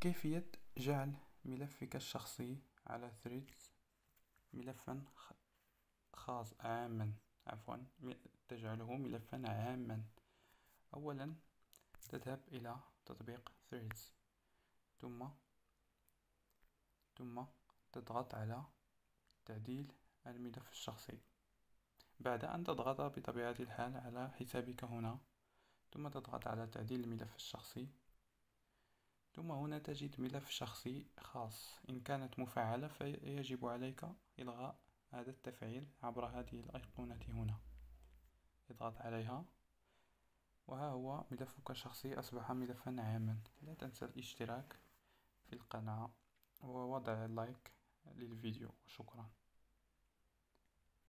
كيفية جعل ملفك الشخصي على Threads ملفا خاص عاما؟ عفوا تجعله ملفا عاما. أولا تذهب إلى تطبيق Threads. ثم ثم تضغط على تعديل الملف الشخصي. بعد أن تضغط بطبيعة الحال على حسابك هنا ثم تضغط على تعديل الملف الشخصي. ثم هنا تجد ملف شخصي خاص. إن كانت مفعلة فيجب عليك إلغاء هذا التفعيل عبر هذه الأيقونة هنا. اضغط عليها. وها هو ملفك الشخصي. أصبح ملفا عاما. لا تنسى الاشتراك في القناة ووضع لايك للفيديو. شكرا.